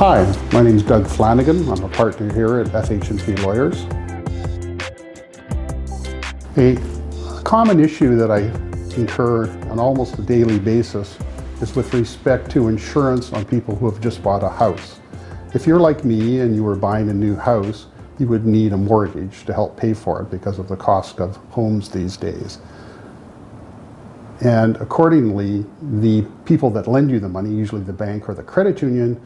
Hi, my name is Doug Flannigan. I'm a partner here at FH&P Lawyers. A common issue that I incur on almost a daily basis is with respect to insurance on people who have just bought a house. If you're like me and you were buying a new house, you would need a mortgage to help pay for it because of the cost of homes these days. And accordingly, the people that lend you the money, usually the bank or the credit union,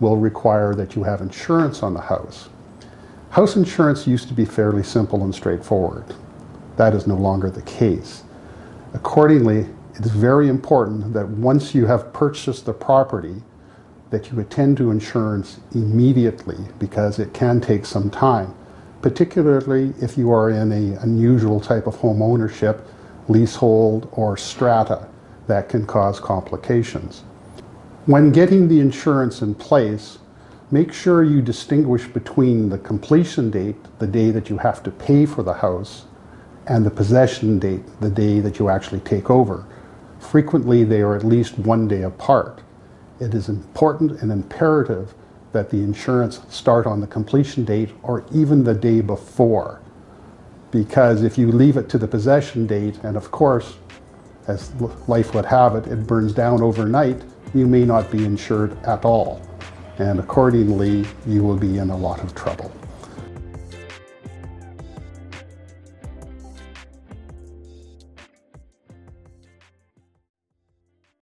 will require that you have insurance on the house. House insurance used to be fairly simple and straightforward. That is no longer the case. Accordingly, it is very important that once you have purchased the property, that you attend to insurance immediately because it can take some time, particularly if you are in an unusual type of home ownership leasehold, or strata that can cause complications. When getting the insurance in place, make sure you distinguish between the completion date, the day that you have to pay for the house, and the possession date, the day that you actually take over. Frequently, they are at least one day apart. It is important and imperative that the insurance start on the completion date or even the day before because if you leave it to the possession date, and of course, as life would have it, it burns down overnight, you may not be insured at all. And accordingly, you will be in a lot of trouble.